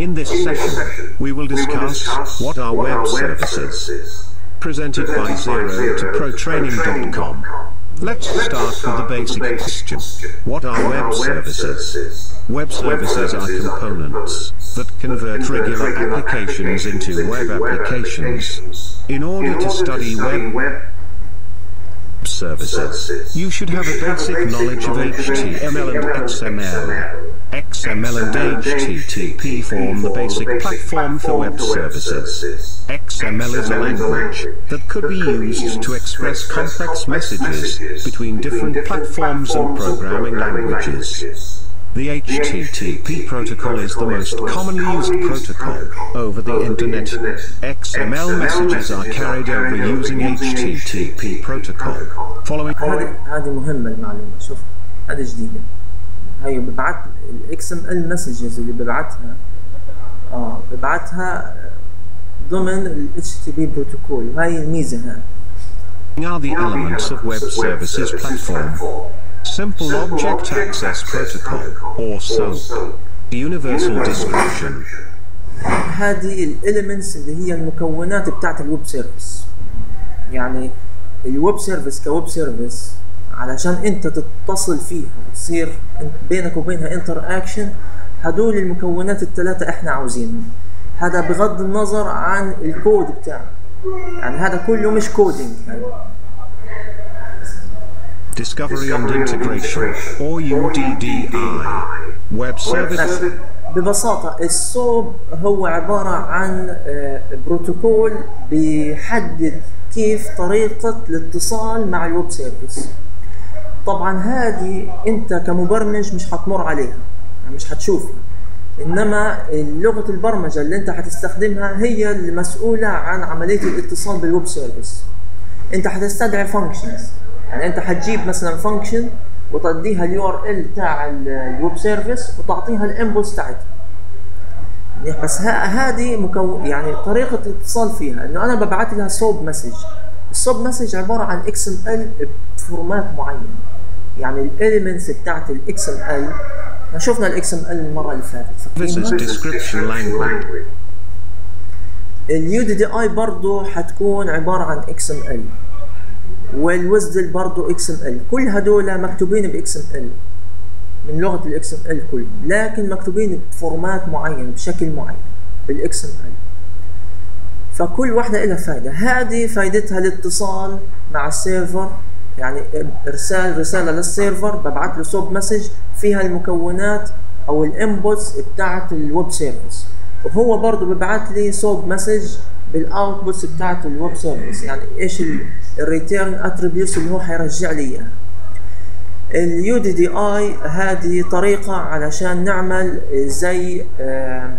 In this session, we will discuss what are web services. Presented by Zero to ProTraining.com. Let's start with the basic question. What are web services? Web services are components that convert regular applications into web applications. In order to study web services, you should have a basic knowledge of HTML and XML. XML and HTTP form the basic platform for web services. XML is a language that could be used to express complex messages between different platforms and programming languages. The HTTP protocol is the most commonly used protocol over the internet. XML messages are carried over using HTTP protocol. Following هذه هذه مهمة المعلومة شوف هذه جديدة هي ببعت ال XML messages اللي ببعتها آه ببعتها ضمن ال HTTP بروتوكول وهي الميزة هاي are the elements of web services platform. Simple Object Access Protocol, or SOAP. Universal Description. هذه ال elements اللي هي المكونات بتاعت ال web service يعني ال web service ك web service علشان انت تتصل فيها وتصير بينك وبينها interaction هدول المكونات الثلاثة إحنا عاوزينهم. هذا بغض النظر عن الكود بتاعه يعني هذا كله مش coding يعني Discovery and Integration, or UDDI. Web Service. ببساطة ال SOAP هو عبارة عن آه، بروتوكول بيحدد كيف طريقة الاتصال مع ال web service طبعا هذه أنت كمبرمج مش هتمر عليها يعني مش هتشوفها إنما لغة البرمجة اللي أنت هتستخدمها هي المسؤولة عن عملية الاتصال بال web service. أنت هتستدعي functions يعني أنت هتجيب مثلا function وتديها ال URL بتاع ال- ال web service وتعطيها ال inputs بتاعتها بس هذه مكون يعني طريقة الاتصال فيها. إنه أنا ببعت لها SOAP message ال SOAP message عبارة عن XML ب format معين. يعني ال elements بتاعت ال XML شفنا ال XML المرة اللي فاتت. ال UDDI برضه حتكون عبارة عن XML وال WSDL برضه XML كل هدول مكتوبين ب XML من لغة ال XML كلهم لكن مكتوبين ب format معين بشكل معين بال XML فكل واحدة لها فائدة هذه فائدتها الاتصال مع ال server. يعني ارسال رسالة لل server ببعث له SOAP message فيها المكونات أو ال inputs بتاعت ال web service وهو برضه ببعث لي SOAP message بال outputs بتاعت ال web service يعني إيش ال return attributes اللي هو حيرجع لي إياها. ال UDDI هذه طريقة علشان نعمل زي آه،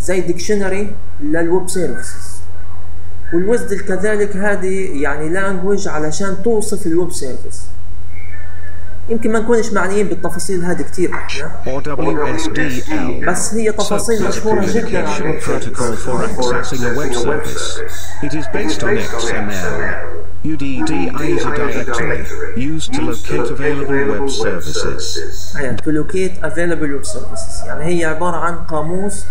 زي dictionary لل web services وال WSDL كذلك هذه يعني language علشان توصف ال web service يمكن ما نكونش معنيين بالتفاصيل هذه كثير إحنا. بس هي تفاصيل مشهورة جدا عن ال web Communication protocol service for accessing a web service. It is based on XML. UDDI is a directory used to locate available web services. يعني to locate available web services يعني هي عبارة عن قاموس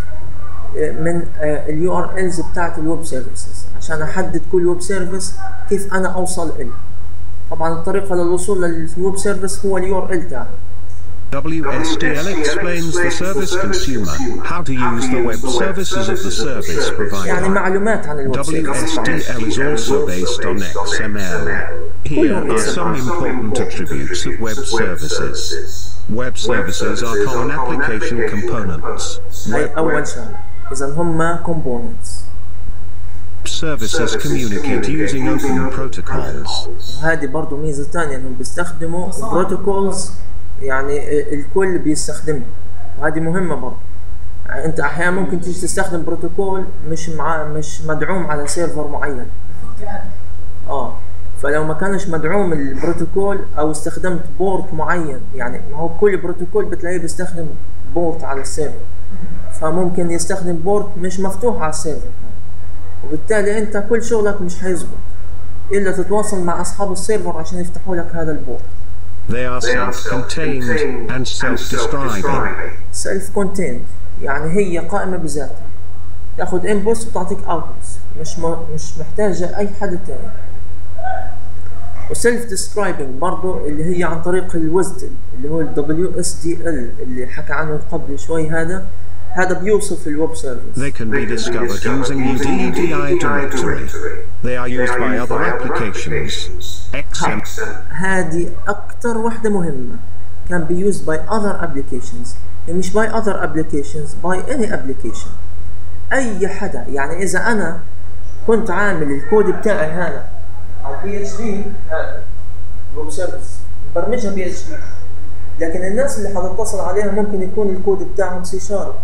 آه، من ال URLs بتاعت ال web services عشان احدد كل web service كيف أنا اوصل له طبعا الطريقة للوصول للويب سيرفيس هو اليو ار ال تاعه WSDL explains the service consumer how to use the web services of the service يعني provider. معلومات عن الويب سيرفيس WSDL is also based on XML. Here are some important attributes of web services. Web services are common application components. هاي اول شغلة اذا هم components Services communicate using open protocols. وهذه برضو ميزة تانية إنهم بيستخدموا protocols يعني الكل بيستخدمها وهذه مهمة برضو. يعني أنت أحيانا ممكن تيجي تستخدم بروتوكول مش مع مش مدعوم على server معين. آه فلو ما كانش مدعوم البروتوكول أو استخدمت port معين يعني ما هو كل بروتوكول بتلاقيه بيستخدم port على ال server فممكن يستخدم port مش مفتوح على ال server وبالتالي انت كل شغلك مش هيظبط إلا تتواصل مع أصحاب ال server عشان يفتحوا لك هذا ال port They are self-contained and self-describing. contained يعني هي قائمة بذاتها. تاخد inputs وتعطيك outputs مش م... مش محتاجة أي حد تاني. و self-describing برضه اللي هي عن طريق ال WSDL اللي هو ال WSDL اللي حكى عنه قبل شوي هذا. هذا بيوصف ال web service They can be discovered using UDDI directory. They are used by other applications. XM هذه أكتر واحدة مهمة. can be used by other applications. يعني مش by other applications by any application. أي حدا. يعني إذا أنا كنت عامل الكود بتاعي هذا على PHP هذا web service مبرمجها PHP لكن الناس اللي حتتصل عليها ممكن يكون الكود بتاعهم سي شارب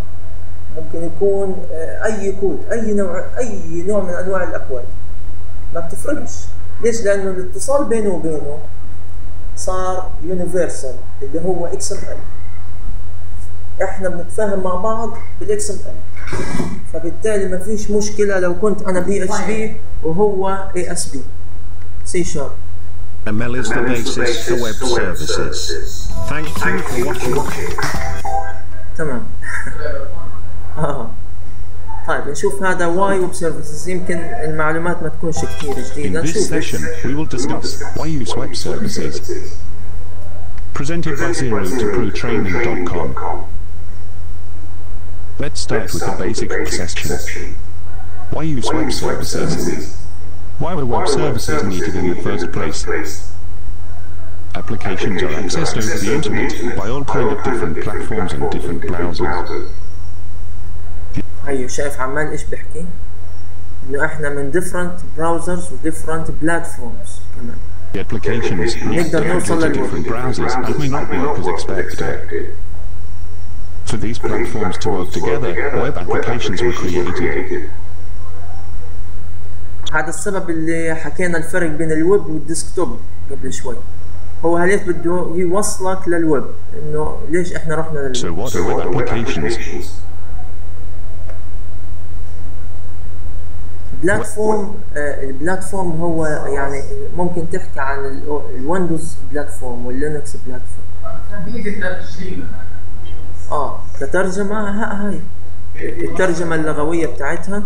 ممكن يكون آه، أي كود أي نوع أي نوع من أنواع الاكواد ما بتفرقش. ليش؟ لأنه الاتصال بينه وبينه صار universal اللي هو XML. إحنا بنتفاهم مع بعض بال XML. فبالتالي ما فيش مشكلة لو كنت أنا PHP وهو ASP. سي شارب. ML is the basis for web services. Thank you for watching. تمام. اه طيب نشوف هذا واي ويب سيرفيسز يمكن المعلومات ما تكونش كثير In جديده this نشوف session, we will discuss why use web services. Presented by zero-to-pro-training.com. Let's start with the basic section. Why use web services? Why were web services needed in the first place? Applications are accessed over the internet by all kind of different platforms and different browsers. هيو شايف عمال إيش بحكي انه إحنا من different browsers و different platforms كمان The applications نقدر نوصل to different browsers and may not work as expected. For these platforms to work together, web applications were created. هذا السبب اللي حكينا الفرق بين ال web وال desktop قبل شوي هو هليت بده يوصلك للويب انه ليش إحنا رحنا So لل web what are web applications? platform آه ال platform هو يعني ممكن تحكي عن ال- ال Windows platform وال Linux platform. آه كترجمة ها هاي الترجمة اللغوية بتاعتها.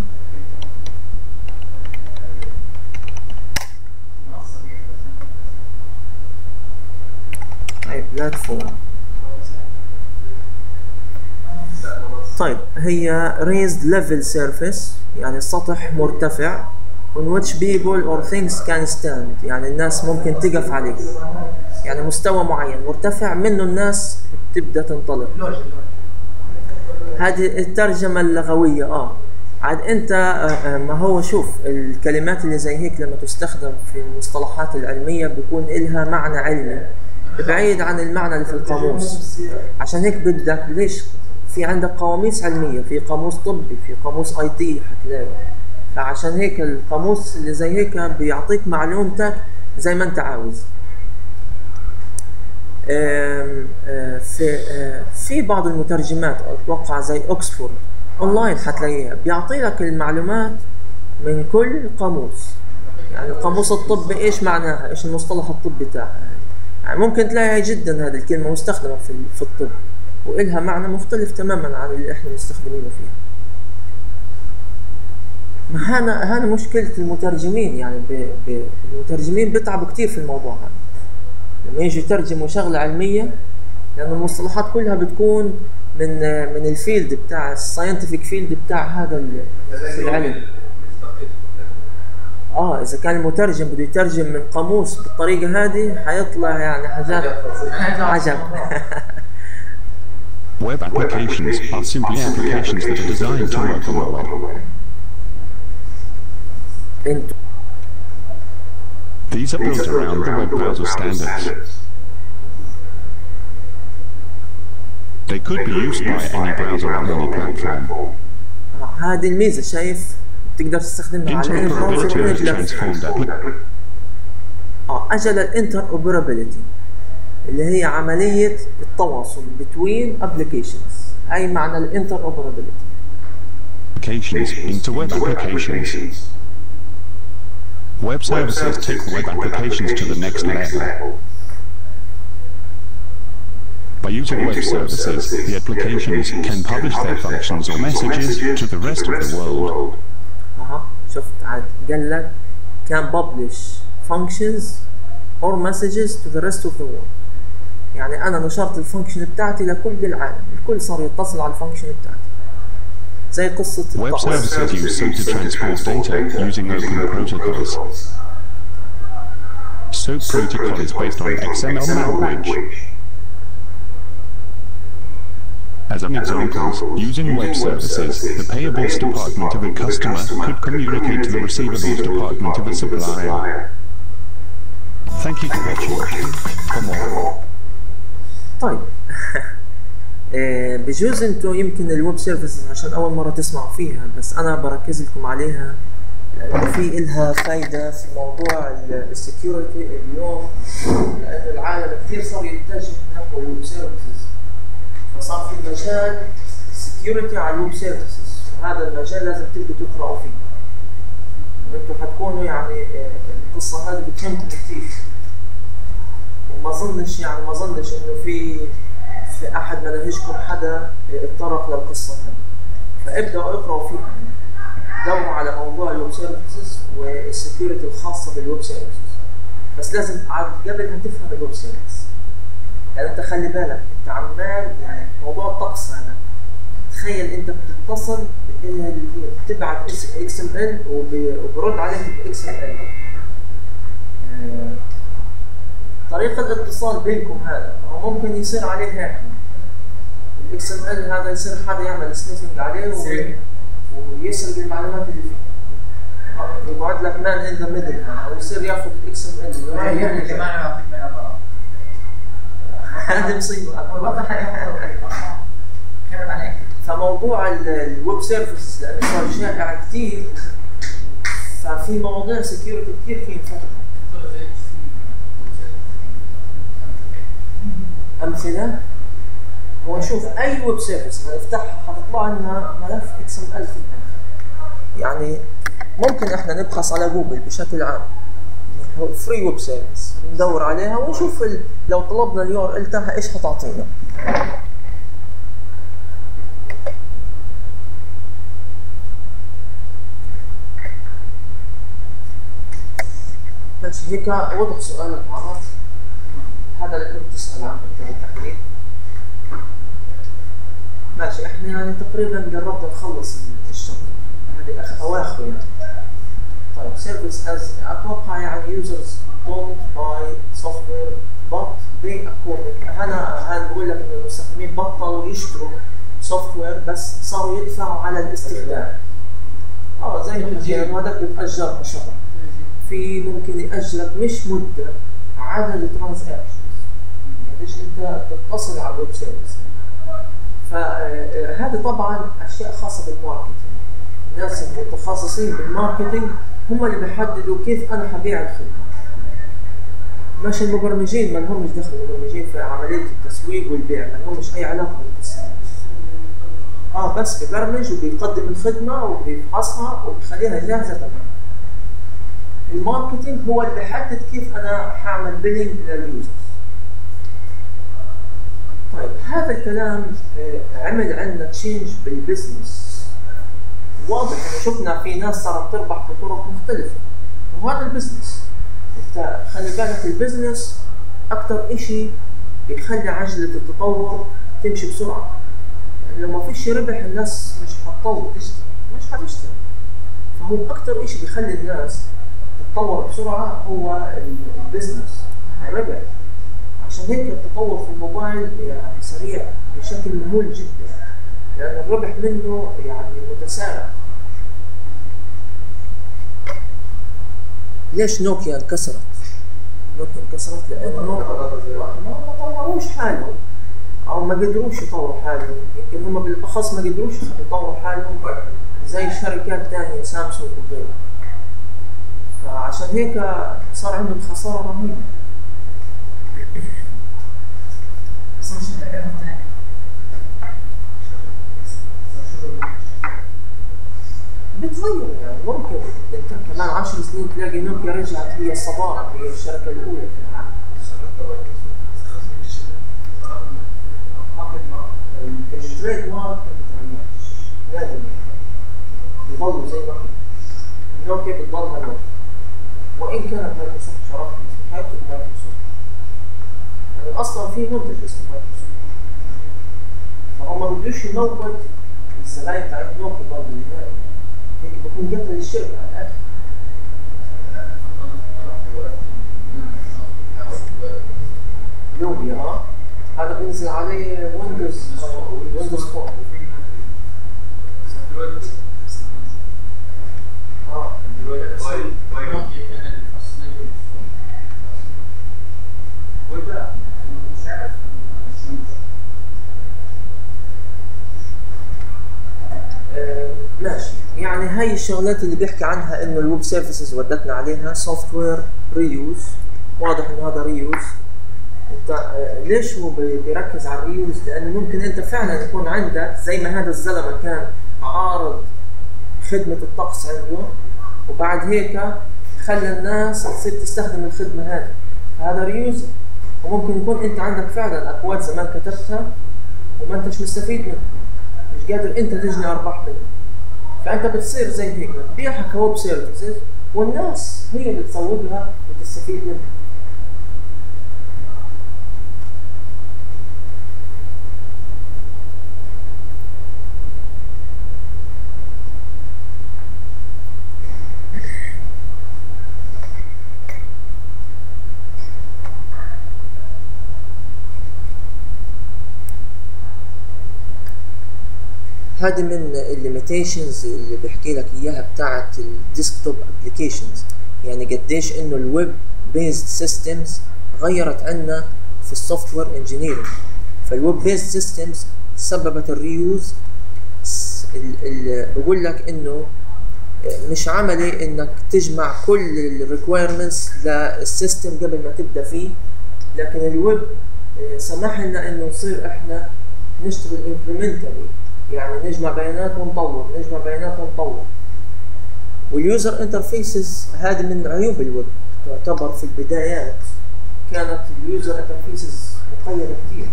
هاي بلاتفورم. طيب هي raised level surface يعني سطح مرتفع on which people or things can stand يعني الناس ممكن تقف عليه. يعني مستوى معين مرتفع منه الناس بتبدأ تنطلق. هذه الترجمة اللغوية آه. عاد أنت آه، آه، ما هو شوف الكلمات اللي زي هيك لما تستخدم في المصطلحات العلمية بيكون إلها معنى علمي بعيد عن المعنى اللي في القاموس. عشان هيك بدك ليش؟ في عندك قواميس علمية في قاموس طبي في قاموس آي تي حتلاقي فعشان هيك القاموس اللي زي هيك بيعطيك معلومتك زي ما انت عاوز. في في بعض المترجمات أتوقع زي اوكسفورد أونلاين حتلاقيها بيعطي لك المعلومات من كل قاموس. يعني القاموس الطبي إيش معناها؟ إيش المصطلح الطبي تاعها؟ يعني ممكن تلاقي جدا هذه الكلمة مستخدمة في الطب. والها معنى مختلف تماما عن اللي إحنا مستخدمينه فيها. ما هنا هنا مشكلة المترجمين يعني ب... ب... المترجمين بيتعبوا كثير في الموضوع هذا. لما يجوا يترجموا شغلة علمية لأن المصطلحات كلها بتكون من من ال field بتاع ال scientific field بتاع هذا ال- العلم. آه إذا كان المترجم بده يترجم من قاموس بالطريقة هذه حيطلع يعني حاجات عجب. Web applications are simply applications that are designed to work on the web. انتوا These are built around the web browser standards. They could be used by any browser on any platform. آه، هذه الميزه شايف تقدر تستخدمها على اي براوزر Interoperability واي has بلاتفورم transformed applications. اه اجل الانتر اوبرابيلتي اللي هي عمليه التواصل between applications اي معنى ال interoperability applications into web applications. Web services take web applications to the next level. By using web services, the applications can publish their functions or messages to the rest of the world. أها شفت عاد قال لك can publish functions or messages to the rest of the world يعني انا نشرت الفانكشن بتاعتي لكل العالم الكل صار يتصل على الفانكشن بتاعتي زي قصة Web الطقس services use SOAP to transport data using open protocols. SOAP protocol is based on XML language. As an example, using web services, the payables department of a customer could communicate to the receivables department of a supplier. Thank you for watching. For more, طيب. آه، بجوز أنتم يمكن ال web services عشان أول مرة تسمعوا فيها بس أنا بركز لكم عليها. لأنه في إلها فايدة في موضوع ال security اليوم لأنه العالم كثير صار يتجه نحو ال web services. فصار في مجال security على ال web services. وهذا المجال لازم تبدوا تقرأوا فيه. وأنتم حتكونوا يعني آه، القصة هذه بتهمكم كثير وما اظنش يعني ما اظنش إنه في في أحد مناهجكم حدا اتطرق للقصة هذه. فابدأوا اقرأوا فيها. دوروا على موضوع ال web services وال security الخاصة بال web services بس لازم قبل ما تفهم ال web service يعني أنت خلي بالك أنت عمال يعني موضوع الطقس هذا. تخيل أنت بتتصل بتبعت XML وبرد عليك ب XML. طريقة الاتصال بينكم هذا. هو ممكن يصير عليه هيك. ال XML هذا يصير حدا يعمل sniffing عليه و... ويسرق المعلومات اللي فيه. يقعد لك man in the middle أو يصير ياخذ ال XML. يعني اللي ما أنا بعطيك من الضرر هذه عليك. فموضوع ال- ال web services لأنه صار شائع كثير ففي مواضيع security كثير فيه انفتحت أمثلة. هو شوف أي web service هنفتحها حتطلع لنا ملف XML في الآخر يعني ممكن إحنا نبحث على جوجل بشكل عام. free web service ندور عليها ونشوف ال... لو طلبنا ال URL تاعها إيش حتعطينا. ماشي هيك وضح سؤالك عرفت. هذا اللي كنت تسأل عنه انت بالتحديد ماشي إحنا يعني تقريبا قربنا نخلص الشغل. هذه أخ- اواخره يعني طيب service is أتوقع يعني users don't buy software بط according أنا هذا بقول لك انه المستخدمين بطلوا يشتروا software بس صاروا يدفعوا على الاستخدام؟ آه زي حكينا إنه هذاك بتأجرها شهر في ممكن يأجرك مش مدة عدد transactions قديش أنت تتصل على ال web service فهذه طبعا أشياء خاصة بال marketing. الناس المتخصصين بال marketing هم اللي بيحددوا كيف أنا حبيع الخدمة. مش المبرمجين ما لهمش دخل المبرمجين في عملية التسويق والبيع ما لهمش أي علاقة بالتسويق. آه بس ببرمج وبيقدم الخدمة وبيفحصها وبيخليها جاهزة تماما. ال marketing هو اللي بيحدد كيف أنا حاعمل billing لل users. طيب هذا الكلام آه، عمل عندنا change بال business واضح إنه شفنا في ناس صارت تربح بطرق مختلفة. وهذا ال business أنت خلي بالك ال business أكثر إشي بيخلي عجلة التطور تمشي بسرعة. لأن لو ما فيش ربح الناس مش حتطور تشتري مش حتشتري فهو أكثر إشي بيخلي الناس تتطور بسرعة هو البزنس الربح عشان هيك التطور في الموبايل يعني سريع بشكل مهول جدا. لأن الربح منه يعني متسارع. ليش نوكيا انكسرت؟ نوكيا انكسرت لأنه ما ما طوروش حالهم. أو ما قدروش يطوروا حالهم. يمكن هم بالأخص ما قدروش يطوروا حالهم زي شركات تانية سامسونج وغيرها. فعشان هيك صار عندهم خسارة رهيبة بس مش الكلام الثاني بتغير ممكن انت كمان عشر سنين تلاقي نوكيا رجعت هي الصدارة هي الشركة الأولى في العالم ال trademark يتغير. بيضلوا زي ما هي نوكيا بتضلها نوكيا وإن كانت مايكروسوفت أصلا في منتج اسمه مايكروسوفت فهم ما بدوش يموت الزباين بتاعت نوكيا برضه هيك بكون قتل الشركة على الآخر. لوبيا ها هذا بينزل عليه ويندوز ويندوز فون آه آه، ماشي يعني هاي الشغلات اللي بيحكي عنها إنه ال web services ودتنا عليها software reuse واضح إنه هذا reuse أنت ليش هو بي- بيركز على ال reuse لأنه ممكن أنت فعلا يكون عندك زي ما هذا الزلمة كان عارض خدمة الطقس عنده وبعد هيك خلى الناس تصير تستخدم الخدمة هذه. هذا reuse وممكن يكون أنت عندك فعلا أكواد زمان كتبتها وما أنتش مستفيد منها. مش قادر أنت تجني أرباح منها. فانت بتصير زي هيك بتبيعها ك web services والناس هي اللي تسوقها وتستفيد منها. هذه من ال limitations اللي بحكي لك إياها بتاعت ال desktop applications يعني قديش إنه ال web based systems غيرت عنا في ال software engineering فال web based systems سببت ال reuse بقول لك إنه مش عملي إنك تجمع كل ال requirements لل system قبل ما تبدأ فيه. لكن الويب آه، سمح لنا إنه نصير إحنا نشتغل incrementally يعني نجمع بيانات ونطور نجمع بيانات ونطور. وال user interfaces هذه من عيوب الويب تعتبر في البدايات كانت ال user interfaces مقيدة كتير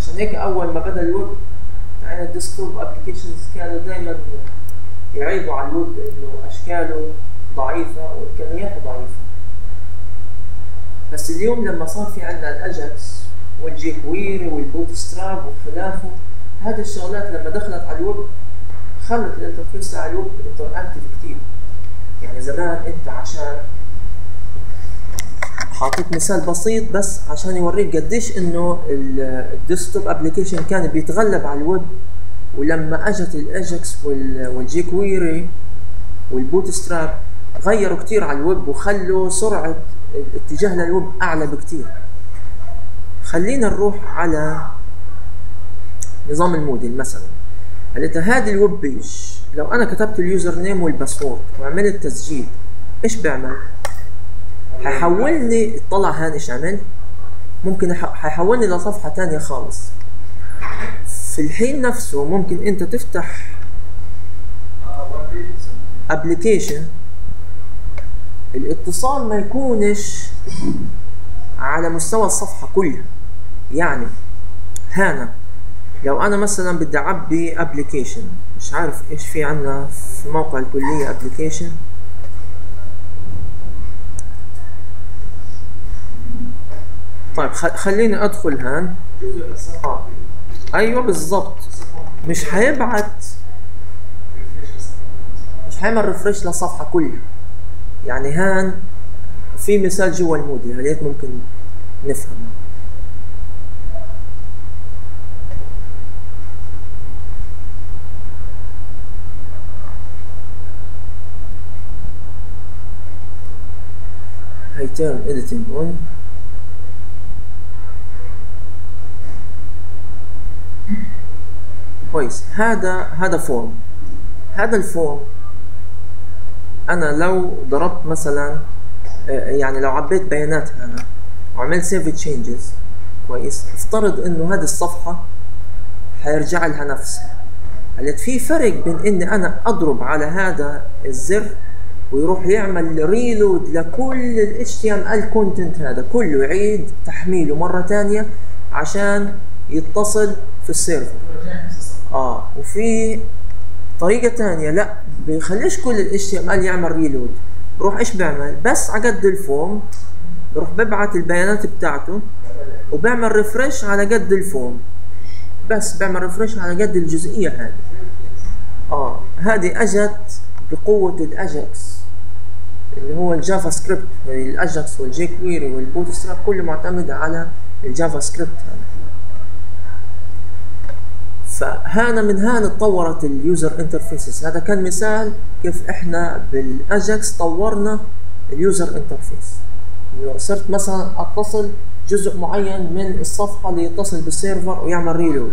عشان هيك أول ما بدأ الويب يعني ال desktop applications كانوا دائما يعيبوا على الويب إنه أشكاله ضعيفة وإمكانياته ضعيفة. بس اليوم لما صار في عندنا ال Ajax وال jQuery وال Bootstrap وخلافه هذه الشغلات لما دخلت على الويب خلت ال interface تاع ال web interactive كتير. يعني زمان انت عشان حاطط مثال بسيط بس عشان يوريك قديش انه ال desktop application كان بيتغلب على الويب ولما اجت ال Ajax وال jQuery وال Bootstrap غيروا كتير على الويب وخلوا سرعة الاتجاه للويب أعلى بكتير. خلينا نروح على نظام ال Moodle مثلا انت هذه ال web page لو أنا كتبت ال username وال password وعملت تسجيل إيش بيعمل؟ حيحولني اطلع هان إيش عمل؟ ممكن يح- حيحولني لصفحة تانية خالص في الحين نفسه ممكن أنت تفتح application الاتصال ما يكونش على مستوى الصفحة كلها يعني هنا لو أنا مثلا بدي أعبي application مش عارف إيش في عنا في موقع الكلية application طيب خليني أدخل هان. أيوه بالضبط. مش حيبعت مش حيعمل ريفرش للصفحة كلها. يعني هان في مثال جوا الموديل هل هيك ممكن نفهم هي turn editing on كويس هذا هذا form هذا ال form أنا لو ضربت مثلا آه، يعني لو عبيت بيانات هنا وعملت save changes كويس. افترض إنه هذه الصفحة حيرجع لها نفسها. قالت في فرق بين إني أنا أضرب على هذا الزر ويروح يعمل reload لكل ال HTML content هذا كله يعيد تحميله مرة تانية عشان يتصل في ال server آه وفي طريقة تانية لا بيخليش كل ال HTML يعمل reload بروح إيش بيعمل بس على قد ال form بروح ببعت البيانات بتاعته وبعمل refresh على قد ال form. بس بعمل refresh على قد الجزئية هذه. آه هذه اجت بقوة الاجاكس اللي هو ال JavaScript ال Ajax وال jQuery وال Bootstrap كله معتمد على ال JavaScript. فهنا من هنا تطورت ال user interfaces هذا كان مثال كيف إحنا بالاجاكس طورنا ال user interface صرت مثلا أتصل جزء معين من الصفحة اللي يتصل بال server ويعمل reload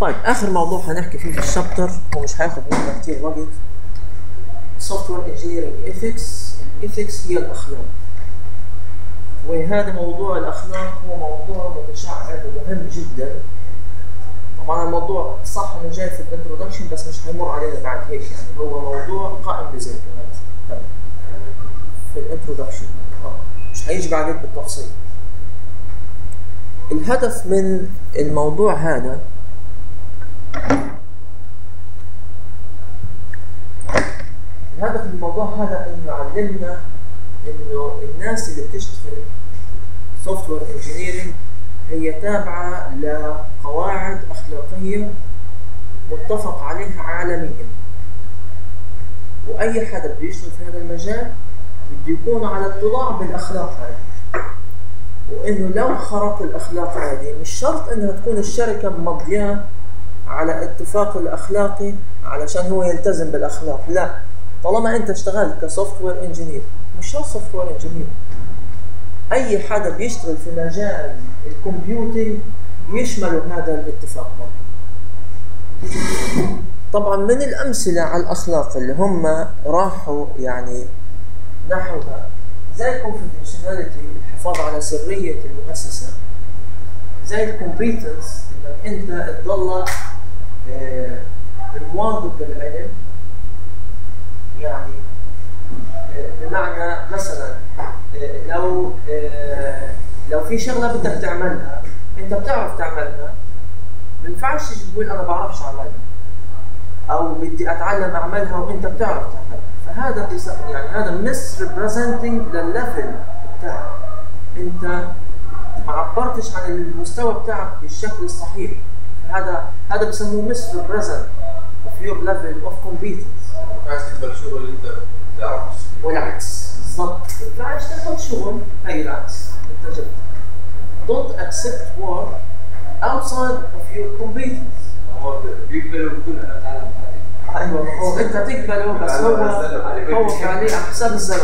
طيب آخر موضوع هنحكي فيه في ال chapter ومش هياخد منا كتير وقت. ware engineering ethics ال ethics هي الأخلاق. وهذا موضوع الأخلاق هو موضوع متشعب ومهم جدا. طبعا الموضوع صح إنه جاي في ال introduction بس مش هيمر علينا بعد هيك يعني. هو موضوع قائم بذاته هذا. في ال introduction. آه. مش هيجي بعد هيك بالتفصيل. الهدف من الموضوع هذا الهدف من الموضوع هذا انه يعلمنا إنه الناس اللي بتشتغل software engineering هي تابعة لقواعد أخلاقية متفق عليها عالميا. وأي حدا بده يشتغل في هذا المجال بده يكون على اطلاع بالأخلاق هذه. وإنه لو خرق الأخلاق هذه مش شرط إنها تكون الشركة مضياه على اتفاق الأخلاقي علشان هو يلتزم بالأخلاق لا. طالما انت اشتغلت ك software engineer مش شرط software engineer أي حدا بيشتغل في مجال ال computing يشمل هذا الاتفاق برضه. طبعا من الأمثلة على الأخلاق اللي هم راحوا يعني نحوها زي ال confidentiality الحفاظ على سرية المؤسسة. زي ال competence انك أنت تضلك آه، مواظب بالعلم. يعني آه، بمعنى مثلا آه، لو آه، لو في شغلة بدك تعملها أنت بتعرف تعملها ما ينفعش تقول أنا بعرفش أعملها أو بدي أتعلم أعملها وأنت بتعرف تعملها. فهذا يعني هذا misrepresenting لل level بتاعك. أنت ما عبرتش عن المستوى بتاعك بالشكل الصحيح. هذا هذا بسموه misrepresent of your level of competence عايز تقبل شغل اللي انت بتعرفه. والعكس. بالضبط. ما ينفعش تاخذ شغل. هي العكس. أنت جبت don't accept work outside of your competence هو بيقبل ويكون أنا اتعلم أيوه. هو أنت تقبله بس هو فوق عليه. على حساب الزمن.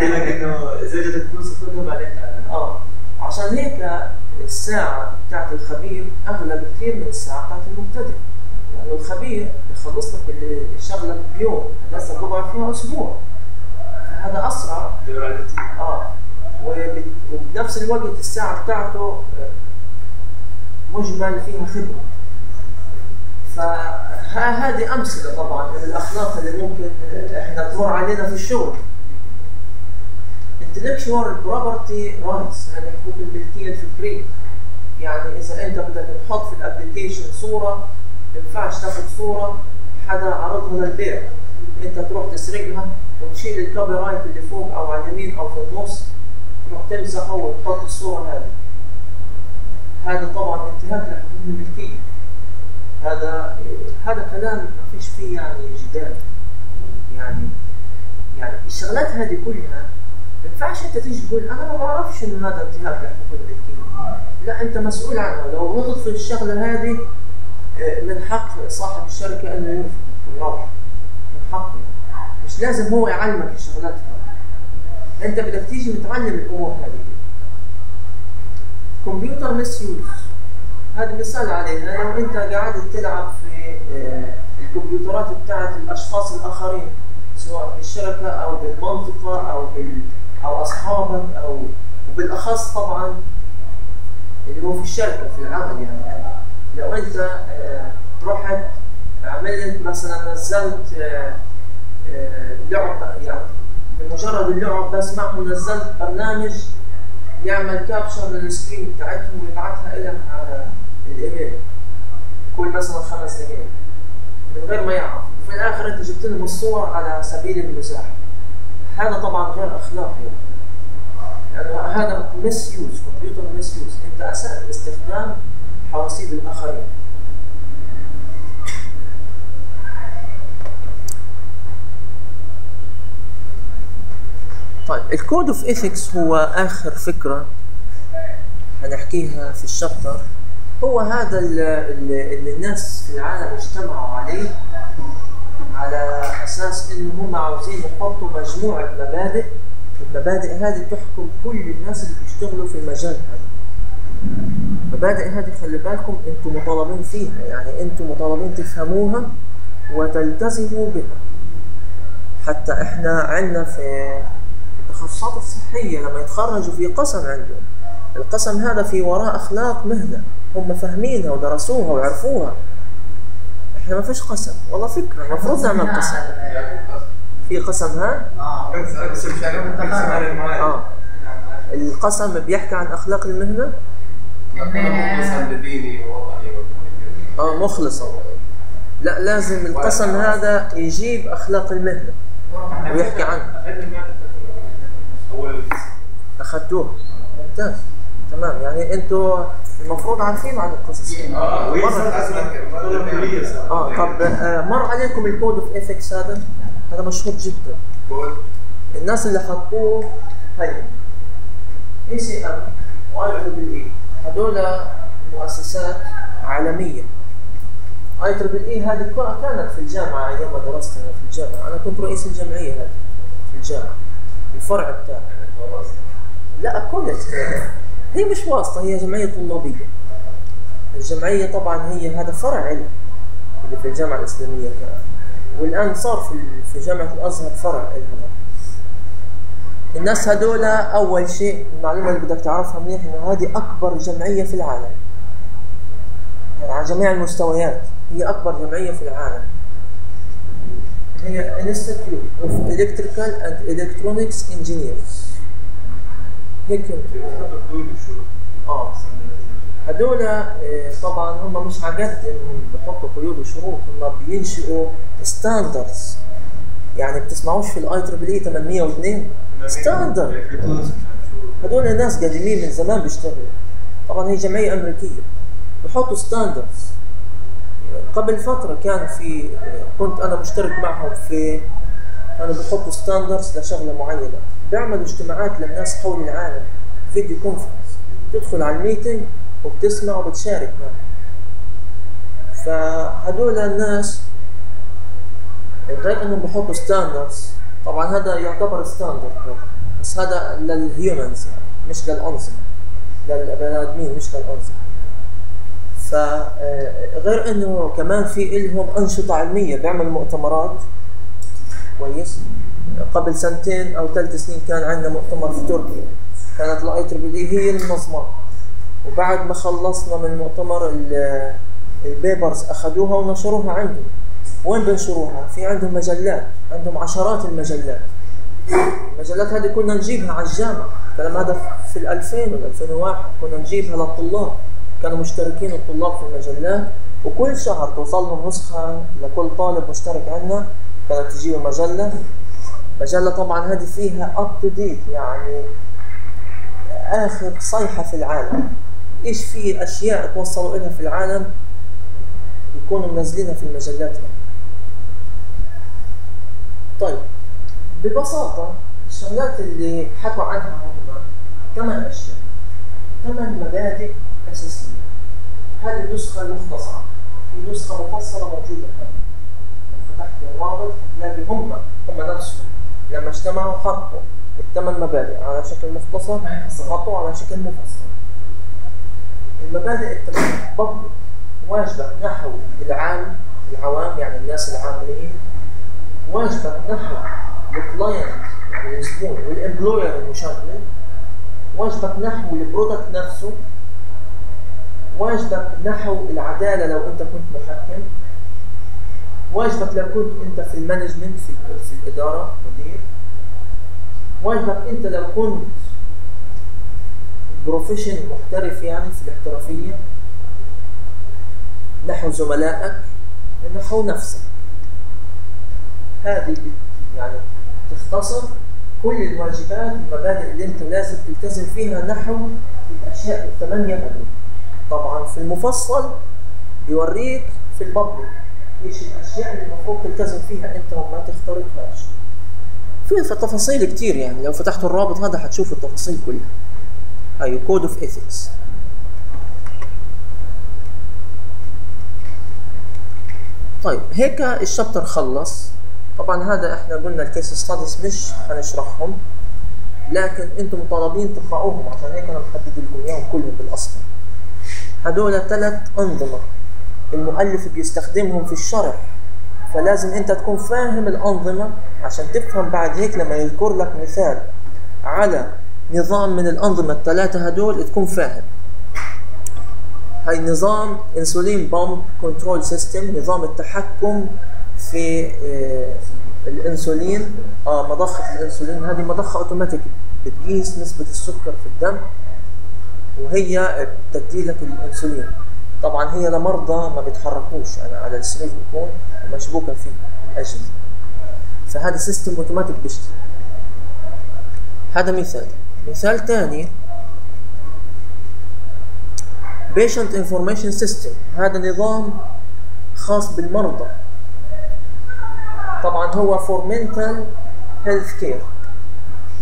لك انه اذا جت الفلوس خذها بعدين؟ آه. عشان هيك الساعة بتاعت الخبير أغلى بكثير من الساعة بتاعت المبتدئ. لأنه الخبير بيخلص لك ال- الشغلة بيوم هذا بقعد فيها أسبوع. فهذا أسرع. آه. وب- وبنفس الوقت الساعة بتاعته آه، مجمل فيها خبرة فهذه أمثلة طبعا من الأخلاق اللي ممكن آه، إحنا تمر علينا في الشغل. Intellectual property rights هذه حقوق الملكية الفكرية. يعني إذا أنت بدك تحط في الابلكيشن صورة ما ينفعش تاخذ صورة حدا عرضها للبيع. أنت تروح تسرقها وتشيل ال copyright اللي فوق أو على اليمين أو في النص تروح تمسحه وتحط الصورة هذه. هذا طبعا انتهاك لحقوق الملكية هذا هذا كلام ما فيش فيه يعني جدال. يعني يعني الشغلات هذه كلها ما ينفعش أنت تيجي تقول أنا ما بعرفش إنه هذا انتهاك لحقوق الملكيه لا أنت مسؤول عنها. لو غلط في الشغلة هذه من حق صاحب الشركة إنه يرفض ويروح من حقه مش لازم هو يعلمك الشغلات هذه. أنت بدك تيجي متعلم الأمور هذه. كمبيوتر مس يوز هذا مثال عليها لو انت قاعد تلعب في آه، الكمبيوترات بتاعت الأشخاص الآخرين سواء بالشركة أو بالمنطقة أو بال أو أصحابك أو وبالأخص طبعا اللي هو في الشركة في العمل يعني. لو انت آه، رحت عملت مثلا نزلت آه، آه، لعبه يعني بمجرد اللعب بس معه نزلت برنامج يعمل كابشر للسكرين بتاعتهم ويبعتها لك على الإيميل كل مثلا خمس دقائق من غير ما يعرف. وفي الآخر أنت جبت لهم الصور على سبيل المزاح. هذا طبعا غير أخلاقي. لأنه هذا misuse computer misuse أنت اسأت استخدام حواسيب الاخرين طيب ال code of ethics هو آخر فكرة هنحكيها في ال chapter. هو هذا اللي, الناس في العالم اجتمعوا عليه على أساس إنه هم عاوزين يحطوا مجموعه مبادئ المبادئ هذه تحكم كل الناس اللي بيشتغلوا في المجال هذا. المبادئ هذه خلي بالكم أنتم مطالبين فيها. يعني أنتم مطالبين تفهموها وتلتزموا بها. حتى إحنا عندنا في التخصصات الصحية لما يتخرجوا في قسم عندهم القسم هذا في وراء أخلاق مهنة. هم فاهمينها ودرسوها وعرفوها. إحنا ما فيش قسم. والله فكرة المفروض نعمل قسم. في قسم ها؟ آه. آه. القسم بيحكي عن أخلاق المهنة. مخلصا لديني ووطني آه مخلصة لا لازم القسم هذا يجيب أخلاق المهنة. ويحكي عنها. أول أخذتوه. ممتاز. تمام. يعني أنتوا المفروض عارفين عن القصص. آه آه طب آه مر عليكم ال code of ethics هذا. هذا مشهور جدا. الناس اللي حطوه هي ACM و IEEE هذول مؤسسات عالمية. IEEE هذه كانت في الجامعة أيام ما درست أنا في الجامعة. أنا كنت رئيس الجمعية هذه في الجامعة الفرع بتاعي لل college. هي مش واسطة هي جمعية طلابية. الجمعية طبعا هي هذا فرع علم اللي في الجامعة الإسلامية كان. والآن صار في في جامعة الأزهر فرع لها الناس هذول أول شيء المعلومة اللي بدك تعرفها منيح إنه هذه أكبر جمعية في العالم. يعني على جميع المستويات هي أكبر جمعية في العالم. هي Institute of Electrical and Electronics Engineers. هيك آه. هذول آه، طبعا هم مش عقد إنهم بيحطوا قيود وشروط هم بينشئوا standards يعني بتسمعوش في ال IEEE 802 standard هذول الناس قديمين من زمان بيشتغلوا. طبعا هي جمعية أمريكية. بحطوا standards قبل فترة كان في كنت أنا مشترك معهم في كانوا بيحطوا standards لشغلة معينة. بيعملوا اجتماعات للناس حول العالم. video conference تدخل على ال meeting وبتسمع وبتشارك معهم. فهدول الناس غير إنهم بحطوا standards طبعا هذا يعتبر standard بس هذا لل humans يعني مش للانظمه للبني آدمين مش للانظمه فغير إنه كمان في لهم أنشطة علمية بيعملوا مؤتمرات. كويس. قبل سنتين أو ثلاث سنين كان عندنا مؤتمر في تركيا. كانت ال IEEE هي المنظمه وبعد ما خلصنا من المؤتمر ال- ال papers أخذوها ونشروها عندهم. وين بنشروها؟ في عندهم مجلات عندهم عشرات المجلات. المجلات هذه كنا نجيبها على الجامعة الكلام هذا في ال 2000 ولا 2001 كنا نجيبها للطلاب. كانوا مشتركين الطلاب في المجلات. وكل شهر توصل لهم نسخة لكل طالب مشترك عندنا. كانت تجيب مجلة. مجلة طبعا هذه فيها up to date يعني آخر صيحة في العالم. إيش في أشياء توصلوا لها في العالم؟ يكونوا منزلينها في المجلات. هذه طيب ببساطة الشغلات اللي حكوا عنها هم ثمان أشياء ثمان مبادئ أساسية. هذه النسخة المختصرة في نسخة مفصلة موجودة هنا. لو فتحت الرابط هتلاقي هم هم نفسهم. لما اجتمعوا حطوا الثمان مبادئ على شكل مختصر حطوا على شكل مفصل. المبادئ الثمانية ضبط واجبك نحو العام العوام يعني الناس العاملين واجبك نحو الكلاينت يعني الزبون وال employer المشغل واجبك نحو ال product نفسه واجبك نحو العدالة لو أنت كنت محكم واجبك لو كنت أنت في ال management في, في الإدارة مدير واجبك أنت لو كنت profession محترف يعني في الاحترافية نحو زملائك نحو نفسك. هذه يعني تختصر كل الواجبات والمبادئ اللي انت لازم تلتزم فيها نحو الأشياء الثمانية هذول طبعا في المفصل بيوريك في ال public إيش الأشياء اللي المفروض تلتزم فيها أنت وما تخترقهاش. في تفاصيل كتير يعني. لو فتحتوا الرابط هذا حتشوفوا التفاصيل كلها. هاي code of ethics طيب هيك الشابتر خلص. طبعا هذا إحنا قلنا الكيس ستاديز مش هنشرحهم لكن أنتم مطالبين تقرأوهم عشان هيك أنا محدد لكم إياهم كلهم بالأصل. هدول ثلاث أنظمة المؤلف بيستخدمهم في الشرح فلازم أنت تكون فاهم الأنظمة عشان تفهم بعد هيك لما يذكر لك مثال على نظام من الأنظمة الثلاثه هدول تكون فاهم. هاي نظام insulin pump control system نظام التحكم في آه، الإنسولين. آه مضخة الإنسولين. هذه مضخة اوتوماتيك بتقيس نسبة السكر في الدم وهي بتدي لك الانسولين طبعا هي لمرضى ما بيتحركوش. يعني على السرير بيكون مشبوكة فيه اجهزه فهذا system automatic بيشتغل. هذا مثال. مثال ثاني patient information system. هذا نظام خاص بالمرضى. طبعا هو mental health care.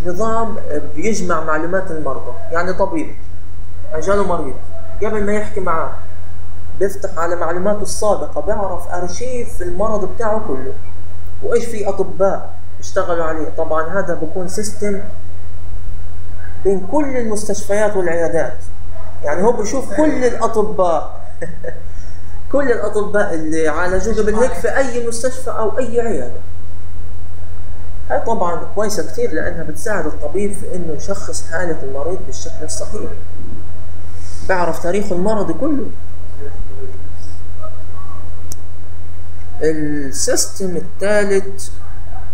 نظام بيجمع معلومات المرضى. يعني طبيب اجاله مريض قبل ما يحكي معاه بيفتح على معلوماته السابقة بيعرف أرشيف المرض بتاعه كله. وإيش في أطباء اشتغلوا عليه؟ طبعا هذا بكون سيستم بين كل المستشفيات والعيادات. يعني هو بيشوف كل الأطباء. كل الأطباء اللي عالجوه قبل هيك في أي مستشفى أو أي عيادة. هاي طبعا كويسة كتير لأنها بتساعد الطبيب في إنه يشخص حالة المريض بالشكل الصحيح. بيعرف تاريخه المرضي كله. ال system الثالث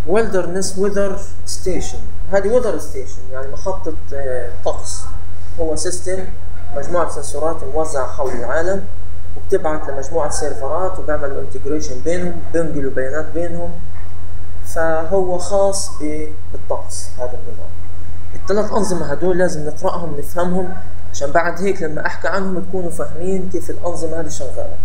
wilderness weather station هذه weather station يعني محطة آه، طقس. هو system مجموعة سنسورات موزعة حول العالم. وبتبعت لمجموعة سيرفرات وبيعملوا integration بينهم بينقلوا بيانات بينهم. فهو خاص بالطقس هذا النظام. الثلاث أنظمة هدول لازم نقرأهم نفهمهم عشان بعد هيك لما أحكي عنهم تكونوا فاهمين كيف الأنظمة هذه شغالة.